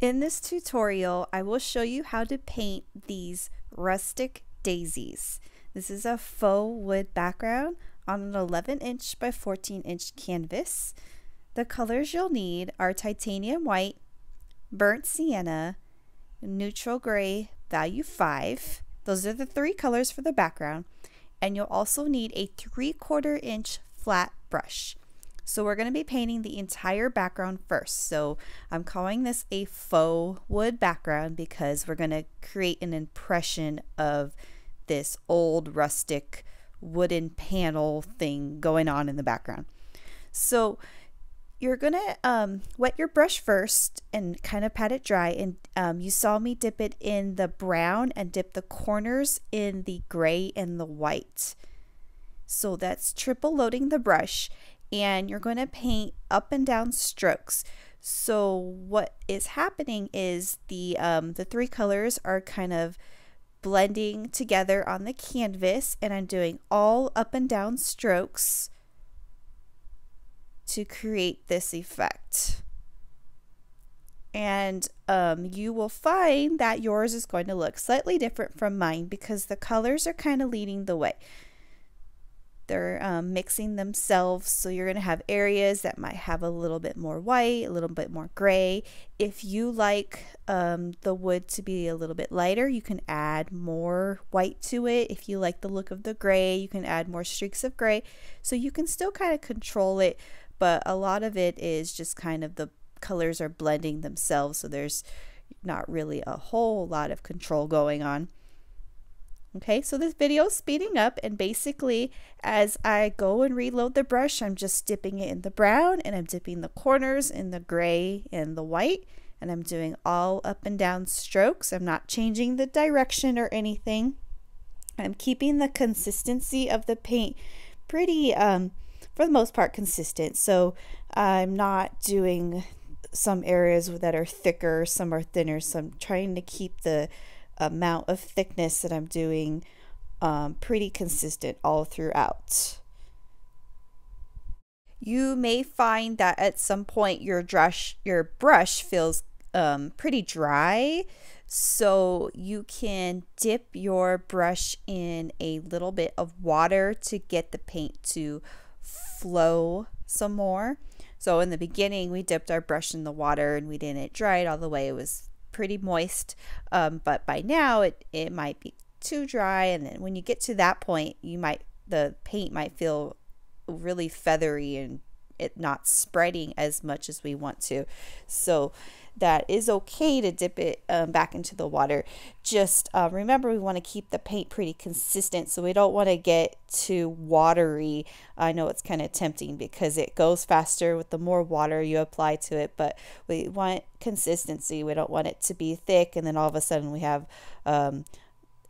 In this tutorial, I will show you how to paint these rustic daisies. This is a faux wood background on an 11 inch by 14 inch canvas. The colors you'll need are titanium white, burnt sienna, neutral gray value 5. Those are the three colors for the background. And you'll also need a 3 quarter inch flat brush. So we're going to be painting the entire background first. So I'm calling this a faux wood background because we're going to create an impression of this old rustic wooden panel thing going on in the background. So you're going to um, wet your brush first and kind of pat it dry. And um, you saw me dip it in the brown and dip the corners in the gray and the white. So that's triple loading the brush and you're going to paint up and down strokes. So what is happening is the um, the three colors are kind of blending together on the canvas and I'm doing all up and down strokes to create this effect. And um, you will find that yours is going to look slightly different from mine because the colors are kind of leading the way. They're um, mixing themselves, so you're going to have areas that might have a little bit more white, a little bit more gray. If you like um, the wood to be a little bit lighter, you can add more white to it. If you like the look of the gray, you can add more streaks of gray. So you can still kind of control it, but a lot of it is just kind of the colors are blending themselves, so there's not really a whole lot of control going on. Okay, so this video is speeding up and basically as I go and reload the brush, I'm just dipping it in the brown and I'm dipping the corners in the gray and the white and I'm doing all up and down strokes. I'm not changing the direction or anything. I'm keeping the consistency of the paint pretty, um, for the most part, consistent. So I'm not doing some areas that are thicker, some are thinner. So I'm trying to keep the amount of thickness that I'm doing um, pretty consistent all throughout. You may find that at some point your brush your brush feels um, pretty dry, so you can dip your brush in a little bit of water to get the paint to flow some more. So in the beginning, we dipped our brush in the water and we didn't dry it all the way. It was pretty moist, um, but by now it, it might be too dry. And then when you get to that point, you might, the paint might feel really feathery and it not spreading as much as we want to. So that is okay to dip it um, back into the water. Just uh, remember we want to keep the paint pretty consistent so we don't want to get too watery. I know it's kind of tempting because it goes faster with the more water you apply to it, but we want consistency. We don't want it to be thick and then all of a sudden we have um,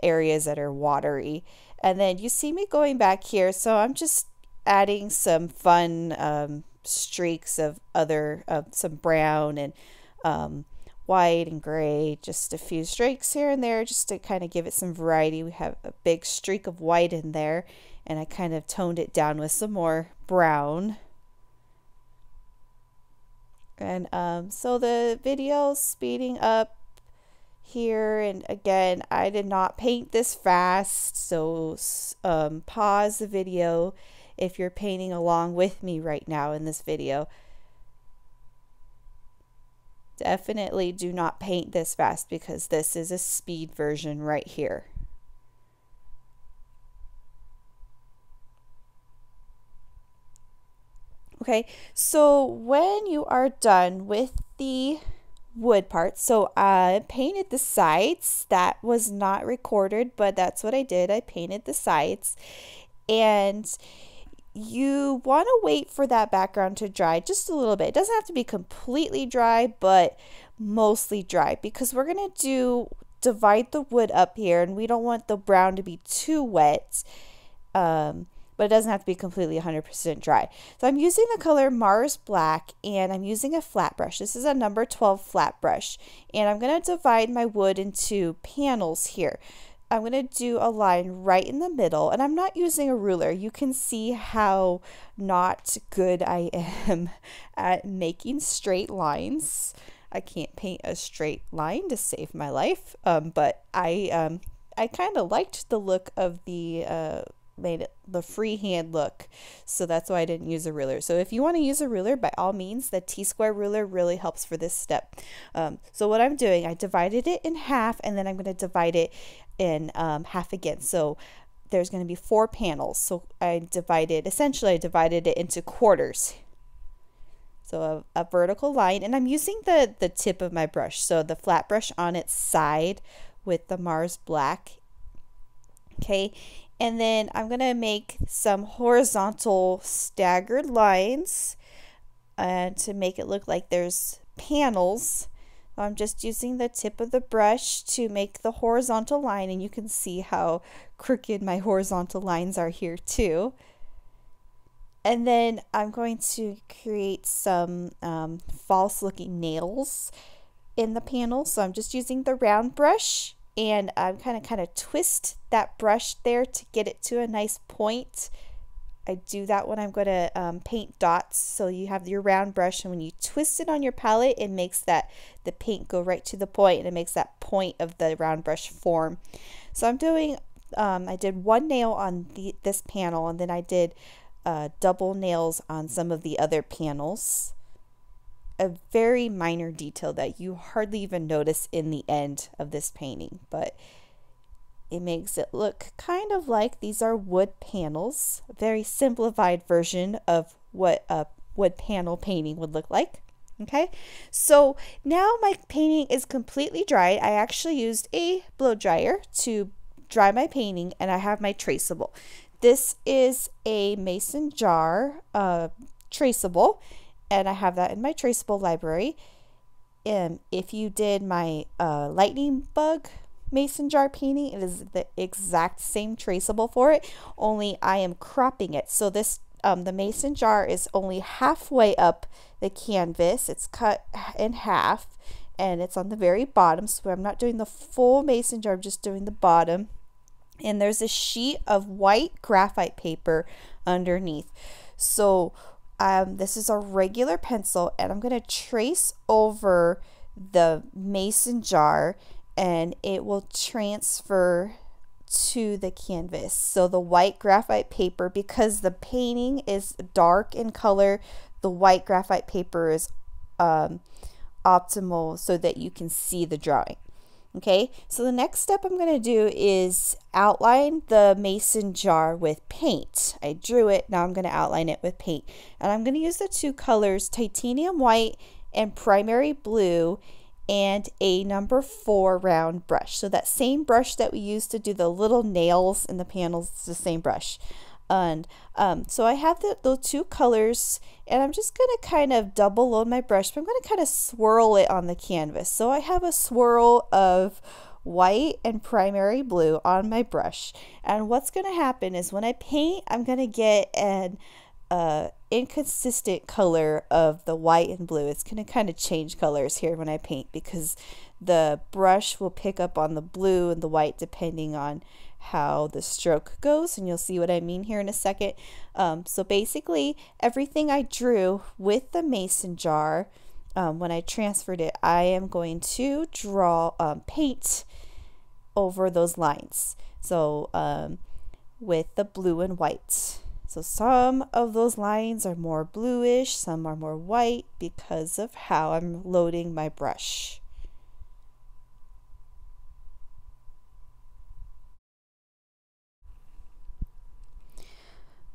areas that are watery. And then you see me going back here, so I'm just adding some fun um, streaks of other, uh, some brown and um, white and gray, just a few streaks here and there just to kind of give it some variety. We have a big streak of white in there and I kind of toned it down with some more brown. And um, so the video speeding up here and again I did not paint this fast so um, pause the video if you're painting along with me right now in this video Definitely do not paint this fast because this is a speed version right here. Okay, so when you are done with the wood part, so I painted the sides. That was not recorded, but that's what I did. I painted the sides. And you want to wait for that background to dry just a little bit. It doesn't have to be completely dry, but mostly dry because we're going to do divide the wood up here and we don't want the brown to be too wet. Um, but it doesn't have to be completely 100% dry. So I'm using the color Mars Black and I'm using a flat brush. This is a number 12 flat brush and I'm going to divide my wood into panels here. I'm going to do a line right in the middle and I'm not using a ruler. You can see how not good I am at making straight lines. I can't paint a straight line to save my life, um, but I um, I kind of liked the look of the uh, made it the freehand look. So that's why I didn't use a ruler. So if you want to use a ruler, by all means, the T-square ruler really helps for this step. Um, so what I'm doing, I divided it in half and then I'm going to divide it in um, half again. So there's going to be four panels. So I divided, essentially I divided it into quarters. So a, a vertical line, and I'm using the, the tip of my brush. So the flat brush on its side with the Mars Black. Okay, and then I'm going to make some horizontal staggered lines and to make it look like there's panels. I'm just using the tip of the brush to make the horizontal line and you can see how crooked my horizontal lines are here too. And then I'm going to create some um, false looking nails in the panel. So I'm just using the round brush and I'm kind of kind of twist that brush there to get it to a nice point. I do that when I'm going to um, paint dots. So you have your round brush and when you twist it on your palette, it makes that the paint go right to the point and it makes that point of the round brush form. So I'm doing, um, I did one nail on the, this panel and then I did uh, double nails on some of the other panels a very minor detail that you hardly even notice in the end of this painting, but it makes it look kind of like these are wood panels, very simplified version of what a wood panel painting would look like. Okay, so now my painting is completely dried. I actually used a blow dryer to dry my painting and I have my traceable. This is a mason jar uh, traceable and I have that in my traceable library. And if you did my uh, lightning bug mason jar painting, it is the exact same traceable for it, only I am cropping it. So this um, the mason jar is only halfway up the canvas. It's cut in half and it's on the very bottom. So I'm not doing the full mason jar, I'm just doing the bottom. And there's a sheet of white graphite paper underneath. So um, this is a regular pencil and I'm going to trace over the mason jar and it will transfer to the canvas. So the white graphite paper, because the painting is dark in color, the white graphite paper is um, optimal so that you can see the drawing. Okay, so the next step I'm going to do is outline the mason jar with paint. I drew it, now I'm going to outline it with paint. And I'm going to use the two colors, titanium white and primary blue, and a number four round brush. So that same brush that we used to do the little nails in the panels, it's the same brush. And um, so I have the, those two colors and I'm just going to kind of double load my brush, but I'm going to kind of swirl it on the canvas. So I have a swirl of white and primary blue on my brush. And what's going to happen is when I paint, I'm going to get an uh, inconsistent color of the white and blue. It's going to kind of change colors here when I paint because the brush will pick up on the blue and the white depending on how the stroke goes and you'll see what I mean here in a second. Um, so basically everything I drew with the mason jar um, when I transferred it I am going to draw um, paint over those lines. So um, with the blue and white. So some of those lines are more bluish, some are more white because of how I'm loading my brush.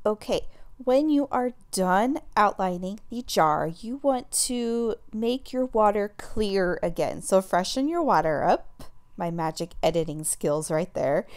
Okay, when you are done outlining the jar, you want to make your water clear again. So freshen your water up. My magic editing skills right there.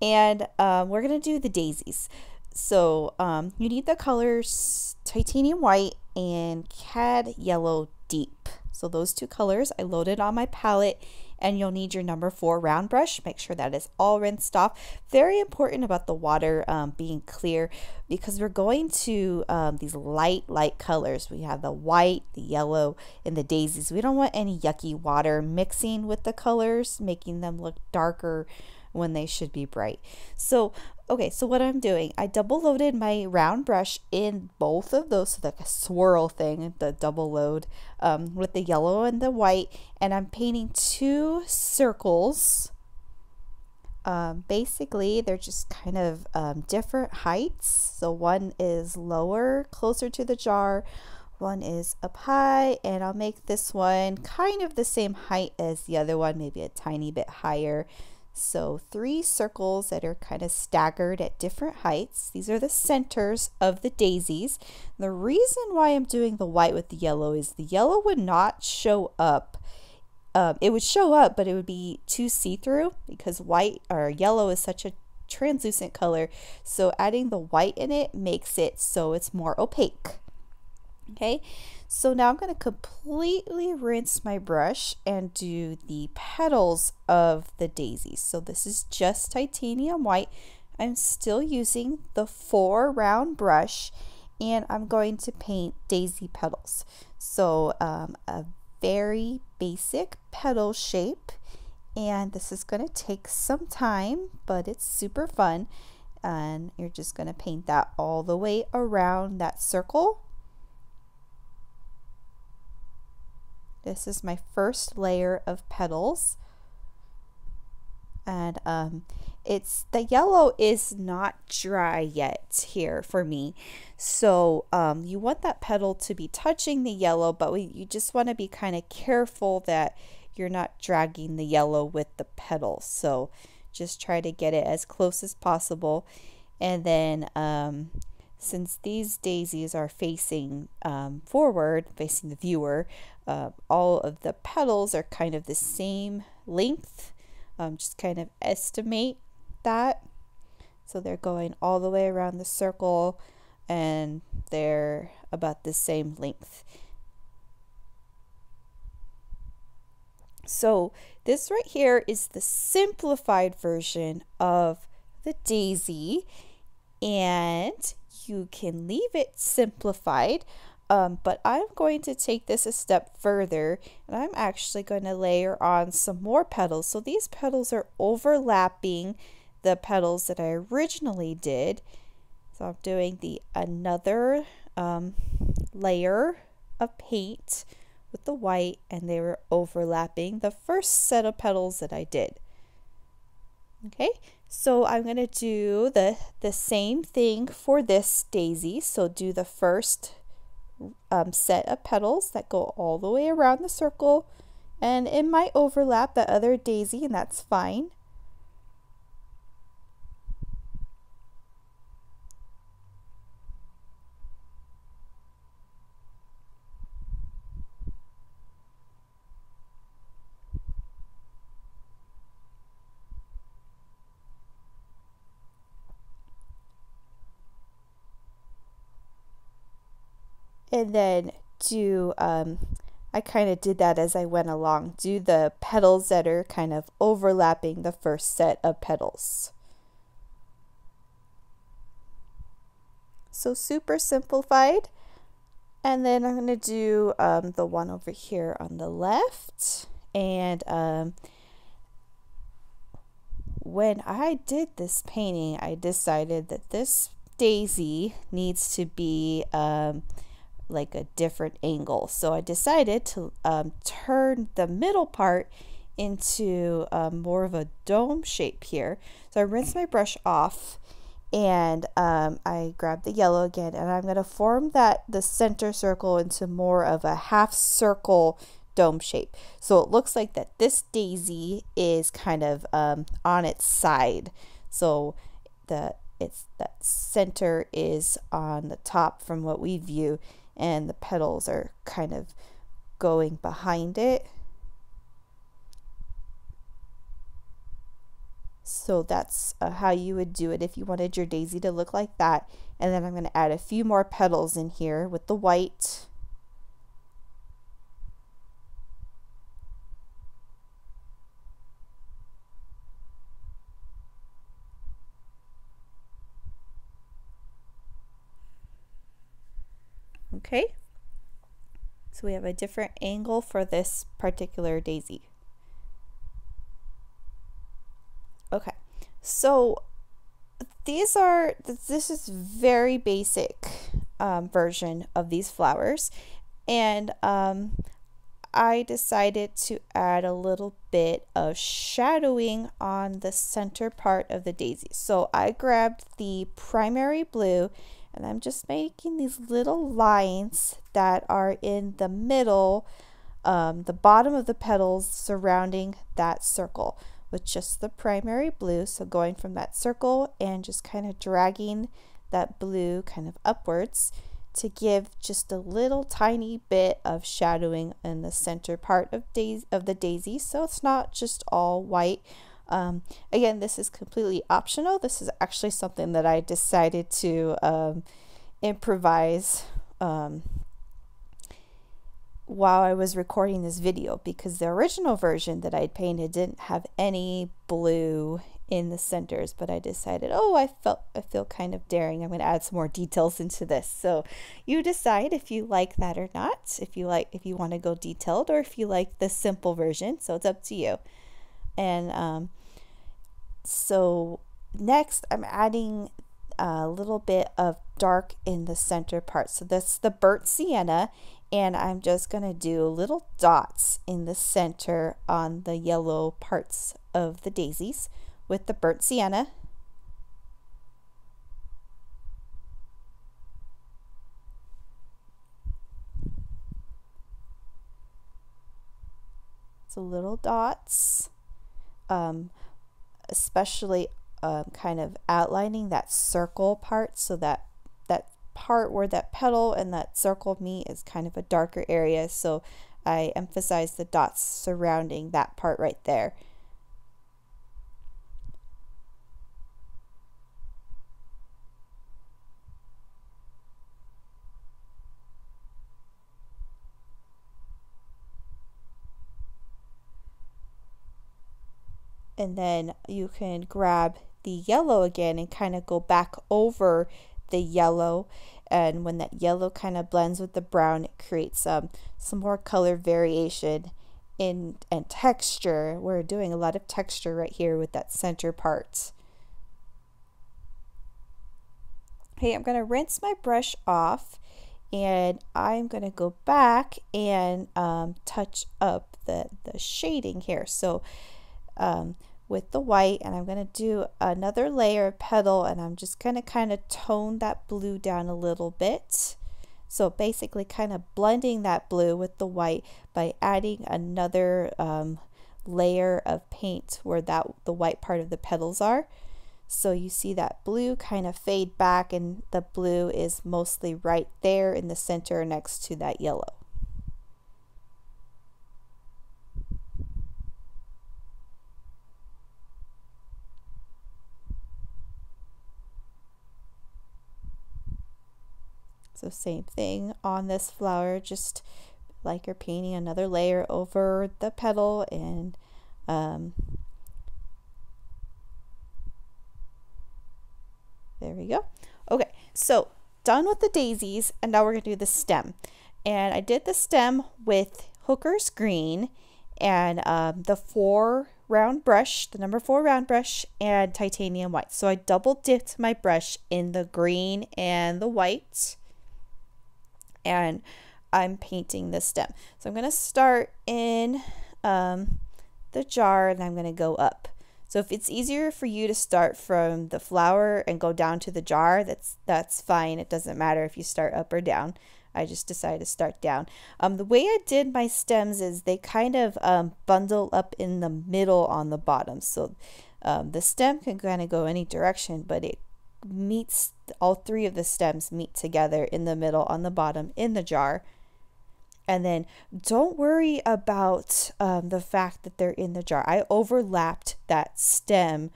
And um, we're going to do the daisies. So um, you need the colors titanium white and cad yellow deep. So those two colors I loaded on my palette and you'll need your number four round brush. Make sure that is all rinsed off. Very important about the water um, being clear because we're going to um, these light, light colors. We have the white, the yellow, and the daisies. We don't want any yucky water mixing with the colors, making them look darker when they should be bright. So, okay, so what I'm doing, I double loaded my round brush in both of those, so like a swirl thing, the double load um, with the yellow and the white, and I'm painting two circles. Um, basically, they're just kind of um, different heights. So one is lower, closer to the jar, one is up high and I'll make this one kind of the same height as the other one, maybe a tiny bit higher. So three circles that are kind of staggered at different heights. These are the centers of the daisies. The reason why I'm doing the white with the yellow is the yellow would not show up. Um, it would show up, but it would be too see-through because white or yellow is such a translucent color. So adding the white in it makes it so it's more opaque. Okay, so now I'm going to completely rinse my brush and do the petals of the daisies. So this is just titanium white. I'm still using the four round brush and I'm going to paint daisy petals. So um, a very basic petal shape and this is going to take some time but it's super fun and you're just going to paint that all the way around that circle This is my first layer of petals. And um, it's the yellow is not dry yet here for me. So um, you want that petal to be touching the yellow, but we, you just want to be kind of careful that you're not dragging the yellow with the petal. So just try to get it as close as possible. And then um, since these daisies are facing um, forward, facing the viewer, uh, all of the petals are kind of the same length. Um, just kind of estimate that. So they're going all the way around the circle and they're about the same length. So this right here is the simplified version of the daisy and you can leave it simplified um, but I'm going to take this a step further and I'm actually going to layer on some more petals. So these petals are overlapping the petals that I originally did. So I'm doing the another um, layer of paint with the white and they were overlapping the first set of petals that I did. Okay, so I'm going to do the, the same thing for this daisy. So do the first um, set of petals that go all the way around the circle and it might overlap the other daisy and that's fine. And then do um, I kind of did that as I went along. Do the petals that are kind of overlapping the first set of petals. So super simplified. And then I'm going to do um, the one over here on the left. And um, when I did this painting, I decided that this daisy needs to be um, like a different angle. So I decided to um, turn the middle part into um, more of a dome shape here. So I rinse my brush off and um, I grab the yellow again and I'm going to form that the center circle into more of a half circle dome shape. So it looks like that this daisy is kind of um, on its side. So the it's that center is on the top from what we view and the petals are kind of going behind it. So that's uh, how you would do it if you wanted your daisy to look like that. And then I'm going to add a few more petals in here with the white. Okay, so we have a different angle for this particular daisy. Okay, So these are, this is very basic um, version of these flowers. And um, I decided to add a little bit of shadowing on the center part of the daisy. So I grabbed the primary blue and I'm just making these little lines that are in the middle, um, the bottom of the petals surrounding that circle with just the primary blue. So going from that circle and just kind of dragging that blue kind of upwards to give just a little tiny bit of shadowing in the center part of, daisy, of the daisy so it's not just all white. Um, again, this is completely optional. This is actually something that I decided to um, improvise um, while I was recording this video because the original version that I'd painted didn't have any blue in the centers, but I decided, oh, I felt I feel kind of daring. I'm going to add some more details into this. So you decide if you like that or not. If you like, if you want to go detailed, or if you like the simple version. So it's up to you. And um, so next, I'm adding a little bit of dark in the center part. So that's the burnt sienna, and I'm just going to do little dots in the center on the yellow parts of the daisies with the burnt sienna. So little dots, um, especially um, kind of outlining that circle part so that that part where that petal and that circle meet is kind of a darker area. So I emphasize the dots surrounding that part right there. And then you can grab the yellow again and kind of go back over the yellow. And when that yellow kind of blends with the brown it creates um, some more color variation in and texture. We're doing a lot of texture right here with that center part. Okay I'm going to rinse my brush off and I'm going to go back and um, touch up the, the shading here. So um, with the white and I'm going to do another layer of petal and I'm just going to kind of tone that blue down a little bit. So basically kind of blending that blue with the white by adding another um, layer of paint where that the white part of the petals are. So you see that blue kind of fade back and the blue is mostly right there in the center next to that yellow. So same thing on this flower, just like you're painting another layer over the petal and um, there we go. Okay, so done with the daisies and now we're going to do the stem. And I did the stem with Hooker's Green and um, the four round brush, the number four round brush, and titanium white. So I double dipped my brush in the green and the white and I'm painting the stem. So I'm going to start in um, the jar and I'm going to go up. So if it's easier for you to start from the flower and go down to the jar, that's that's fine. It doesn't matter if you start up or down. I just decided to start down. Um, the way I did my stems is they kind of um, bundle up in the middle on the bottom. So um, the stem can kind of go any direction, but it meets all three of the stems meet together in the middle on the bottom in the jar. And then don't worry about um, the fact that they're in the jar. I overlapped that stem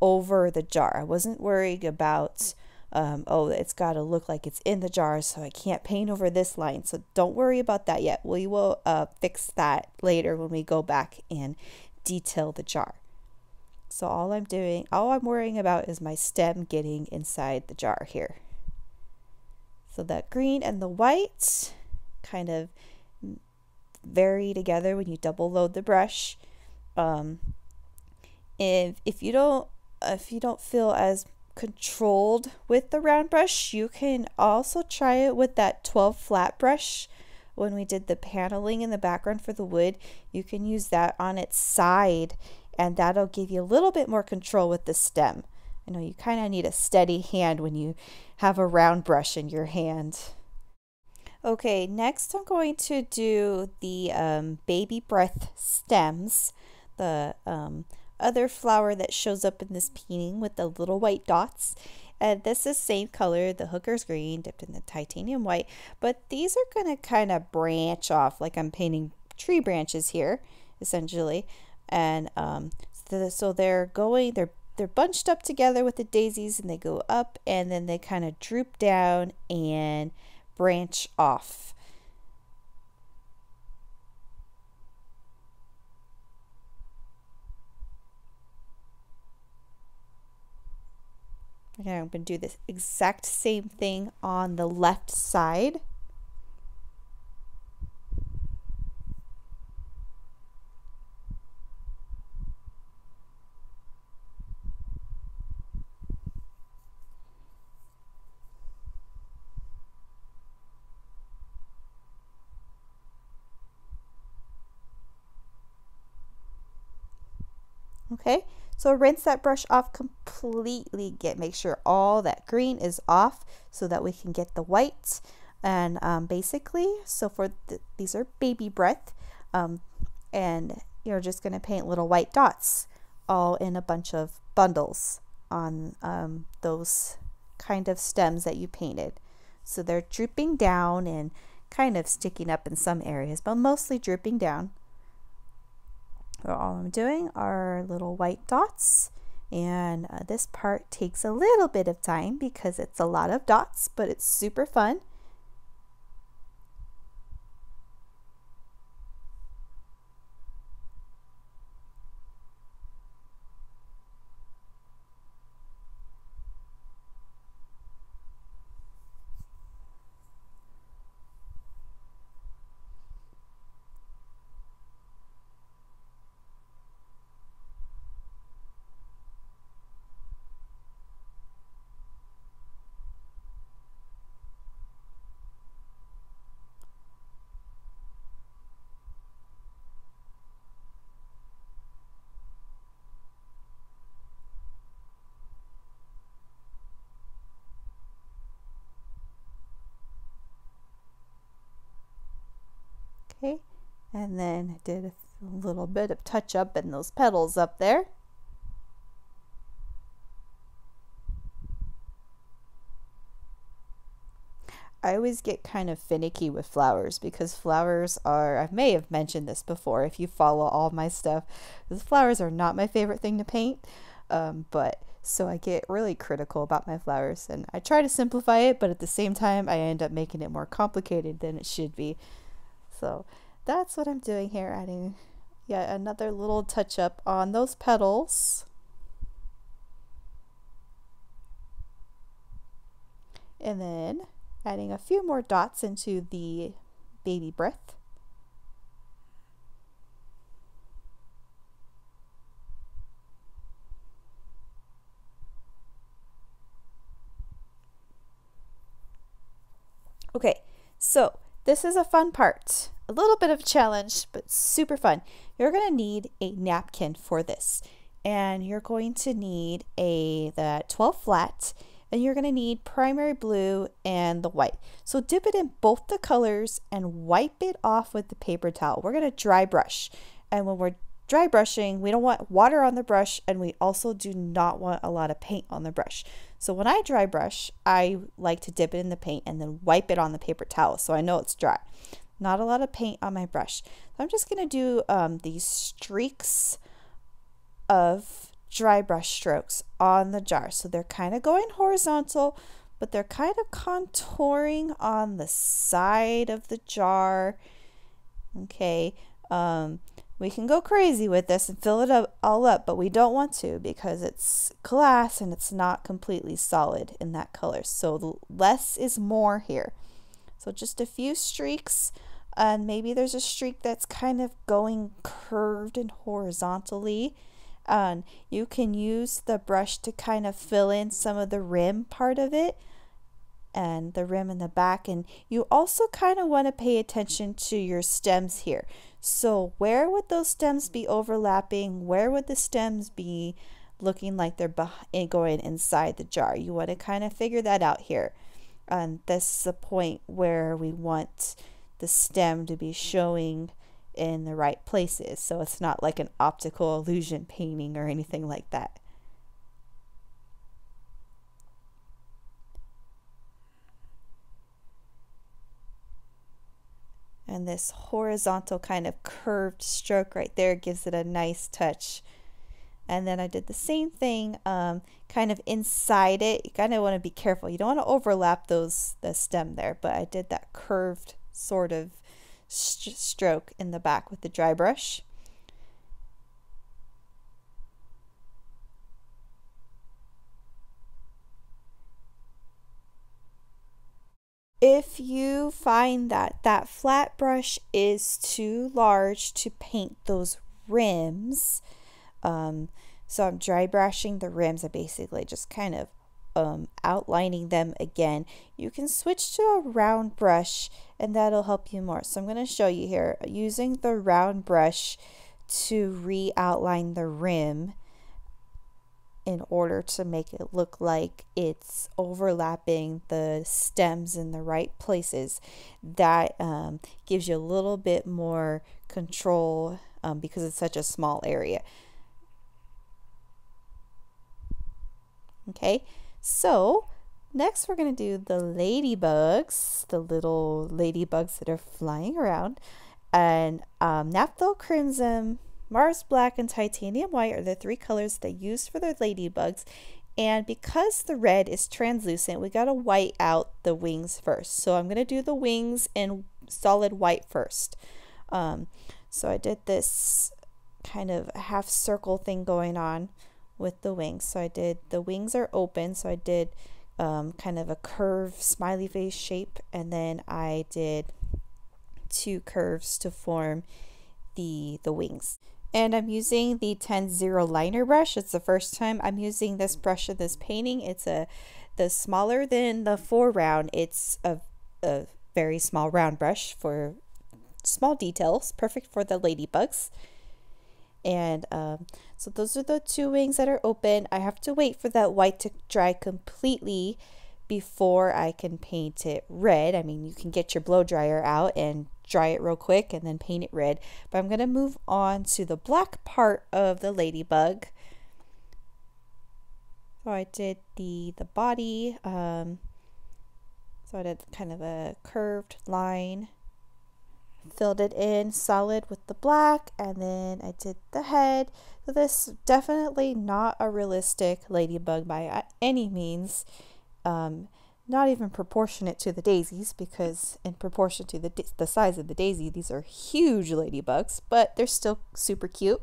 over the jar. I wasn't worried about um, oh it's got to look like it's in the jar so i can't paint over this line. So don't worry about that yet. We will uh, fix that later when we go back and detail the jar so all I'm doing, all I'm worrying about is my stem getting inside the jar here. So that green and the white kind of vary together when you double load the brush. Um, if, if you don't if you don't feel as controlled with the round brush, you can also try it with that 12 flat brush. When we did the paneling in the background for the wood, you can use that on its side and that'll give you a little bit more control with the stem. I know you kind of need a steady hand when you have a round brush in your hand. Okay, next I'm going to do the um, baby breath stems, the um, other flower that shows up in this painting with the little white dots. And this is same color, the hooker's green dipped in the titanium white, but these are going to kind of branch off like I'm painting tree branches here, essentially. And um, so, so they're going, they're they're bunched up together with the daisies and they go up and then they kind of droop down and branch off. Okay, I'm going to do this exact same thing on the left side. Okay, so rinse that brush off completely. Get make sure all that green is off so that we can get the white. And um, basically, so for the, these are baby breath, um, and you're just going to paint little white dots all in a bunch of bundles on um, those kind of stems that you painted. So they're drooping down and kind of sticking up in some areas, but mostly drooping down. So all I'm doing are little white dots and uh, this part takes a little bit of time because it's a lot of dots, but it's super fun. Okay, and then I did a little bit of touch up in those petals up there. I always get kind of finicky with flowers because flowers are, I may have mentioned this before if you follow all my stuff, the flowers are not my favorite thing to paint. Um, but so I get really critical about my flowers and I try to simplify it, but at the same time, I end up making it more complicated than it should be. So that's what I'm doing here, adding yet another little touch up on those petals. And then adding a few more dots into the baby breath. Okay, so this is a fun part. A little bit of a challenge, but super fun. You're going to need a napkin for this. And you're going to need a the 12 flat and you're going to need primary blue and the white. So dip it in both the colors and wipe it off with the paper towel. We're going to dry brush. And when we're dry brushing, we don't want water on the brush and we also do not want a lot of paint on the brush. So when I dry brush, I like to dip it in the paint and then wipe it on the paper towel so I know it's dry. Not a lot of paint on my brush. So I'm just going to do um, these streaks of dry brush strokes on the jar. So they're kind of going horizontal, but they're kind of contouring on the side of the jar. Okay. Um, we can go crazy with this and fill it up, all up, but we don't want to because it's glass and it's not completely solid in that color. So less is more here. So just a few streaks and maybe there's a streak that's kind of going curved and horizontally And you can use the brush to kind of fill in some of the rim part of it and the rim in the back. And you also kind of want to pay attention to your stems here. So where would those stems be overlapping? Where would the stems be looking like they're going inside the jar? You want to kind of figure that out here. And this is the point where we want the stem to be showing in the right places. So it's not like an optical illusion painting or anything like that. And this horizontal kind of curved stroke right there gives it a nice touch. And then I did the same thing um, kind of inside it. You kind of want to be careful. You don't want to overlap those the stem there, but I did that curved sort of st stroke in the back with the dry brush. If you find that that flat brush is too large to paint those rims, um, so I'm dry brushing the rims. I basically just kind of um, outlining them again, you can switch to a round brush and that'll help you more. So I'm going to show you here using the round brush to re-outline the rim in order to make it look like it's overlapping the stems in the right places. That um, gives you a little bit more control um, because it's such a small area. Okay, so next we're going to do the ladybugs, the little ladybugs that are flying around. And um, Naphthol Crimson, Mars Black, and Titanium White are the three colors they use for their ladybugs. And because the red is translucent, we got to white out the wings first. So I'm going to do the wings in solid white first. Um, so I did this kind of half circle thing going on with the wings. So I did the wings are open. So I did um, kind of a curve smiley face shape, and then I did two curves to form the the wings. And I'm using the 10-0 liner brush. It's the first time I'm using this brush in this painting. It's a the smaller than the four round. It's a, a very small round brush for small details, perfect for the ladybugs. And um, so those are the two wings that are open. I have to wait for that white to dry completely before I can paint it red. I mean, you can get your blow dryer out and dry it real quick and then paint it red. But I'm going to move on to the black part of the ladybug. So I did the, the body. Um, so I did kind of a curved line filled it in solid with the black and then I did the head. So this definitely not a realistic ladybug by any means. Um, not even proportionate to the daisies because in proportion to the, the size of the daisy, these are huge ladybugs, but they're still super cute.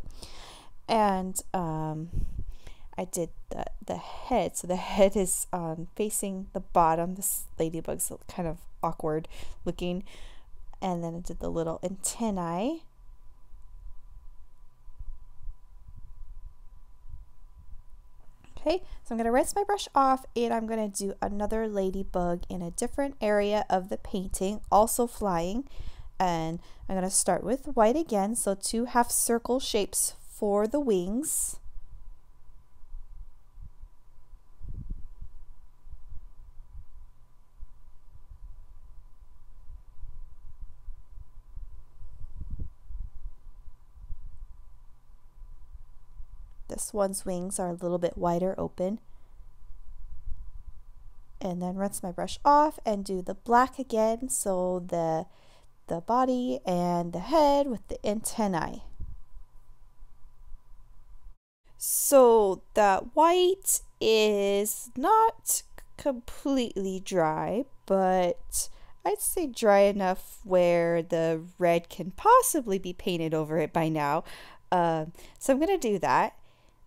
And um, I did the, the head. So the head is um, facing the bottom. This ladybug's kind of awkward looking and then I did the little antennae. Okay, so I'm going to rinse my brush off and I'm going to do another ladybug in a different area of the painting, also flying. And I'm going to start with white again, so two half circle shapes for the wings. This one's wings are a little bit wider open. And then rinse my brush off and do the black again. So the, the body and the head with the antennae. So that white is not completely dry, but I'd say dry enough where the red can possibly be painted over it by now. Uh, so I'm going to do that.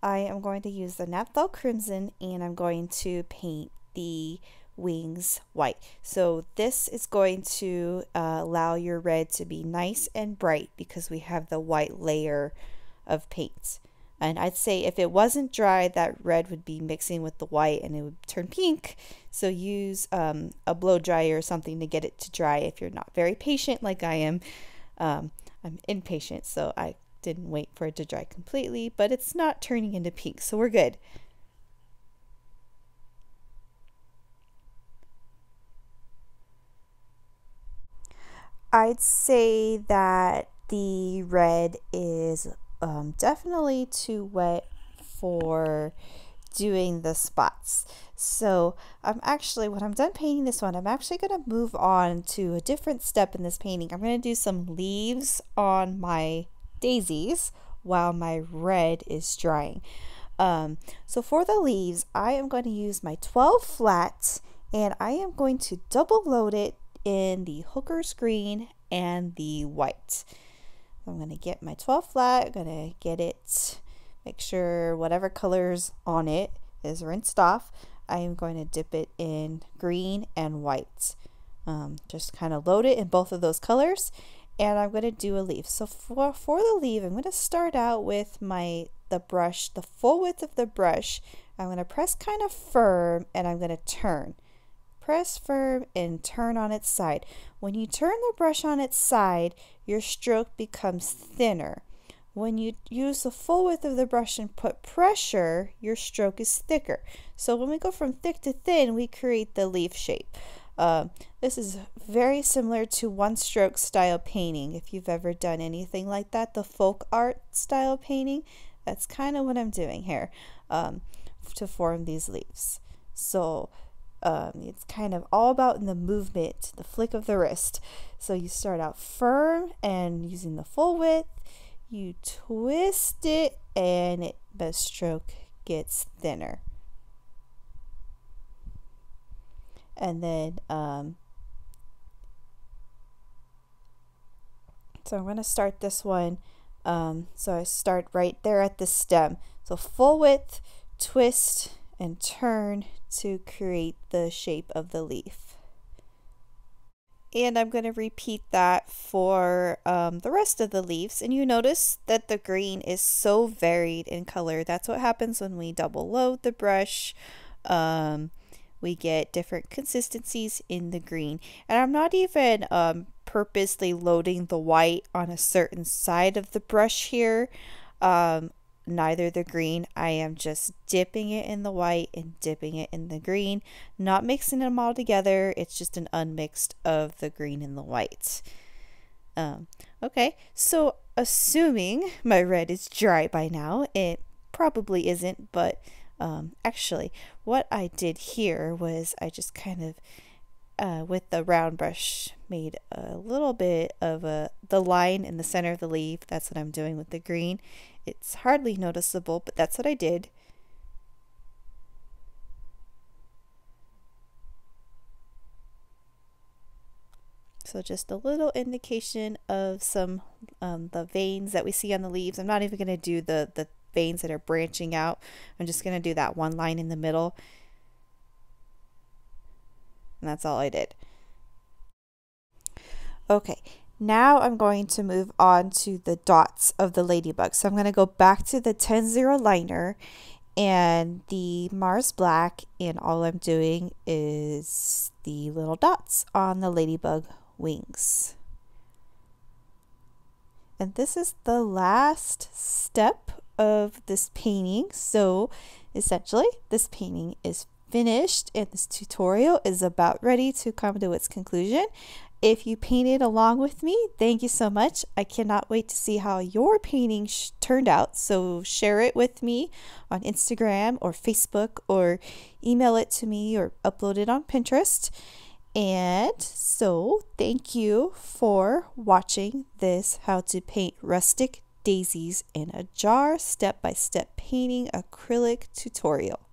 I am going to use the Naphthol Crimson and I'm going to paint the wings white. So this is going to uh, allow your red to be nice and bright because we have the white layer of paint. And I'd say if it wasn't dry, that red would be mixing with the white and it would turn pink. So use um, a blow dryer or something to get it to dry if you're not very patient like I am. Um, I'm impatient, so I didn't wait for it to dry completely, but it's not turning into pink, so we're good. I'd say that the red is um, definitely too wet for doing the spots. So I'm actually, when I'm done painting this one, I'm actually going to move on to a different step in this painting. I'm going to do some leaves on my daisies while my red is drying. Um, so for the leaves, I am going to use my 12 flat and I am going to double load it in the hooker's green and the white. I'm going to get my 12 flat, I'm going to get it, make sure whatever colors on it is rinsed off. I am going to dip it in green and white. Um, just kind of load it in both of those colors and I'm going to do a leaf. So for, for the leaf, I'm going to start out with my the brush, the full width of the brush. I'm going to press kind of firm and I'm going to turn. Press firm and turn on its side. When you turn the brush on its side, your stroke becomes thinner. When you use the full width of the brush and put pressure, your stroke is thicker. So when we go from thick to thin, we create the leaf shape. Uh, this is very similar to one stroke style painting. If you've ever done anything like that, the folk art style painting, that's kind of what I'm doing here um, to form these leaves. So um, it's kind of all about the movement, the flick of the wrist. So you start out firm and using the full width, you twist it and it, the stroke gets thinner. And then um, so I'm going to start this one um, so I start right there at the stem. So full width twist and turn to create the shape of the leaf. And I'm going to repeat that for um, the rest of the leaves. And you notice that the green is so varied in color. That's what happens when we double load the brush um, we get different consistencies in the green. And I'm not even um, purposely loading the white on a certain side of the brush here. Um, neither the green. I am just dipping it in the white and dipping it in the green, not mixing them all together. It's just an unmixed of the green and the white. Um, okay, so assuming my red is dry by now, it probably isn't, but um, actually, what I did here was I just kind of, uh, with the round brush, made a little bit of a the line in the center of the leaf. That's what I'm doing with the green. It's hardly noticeable, but that's what I did. So just a little indication of some um, the veins that we see on the leaves. I'm not even going to do the, the veins that are branching out. I'm just going to do that one line in the middle. And that's all I did. Okay, now I'm going to move on to the dots of the ladybug. So I'm going to go back to the 10-0 liner and the Mars Black and all I'm doing is the little dots on the ladybug wings. And this is the last step of this painting. So essentially, this painting is finished and this tutorial is about ready to come to its conclusion. If you painted along with me, thank you so much. I cannot wait to see how your painting turned out. So share it with me on Instagram or Facebook or email it to me or upload it on Pinterest. And so thank you for watching this how to paint rustic daisies in a jar step by step painting acrylic tutorial.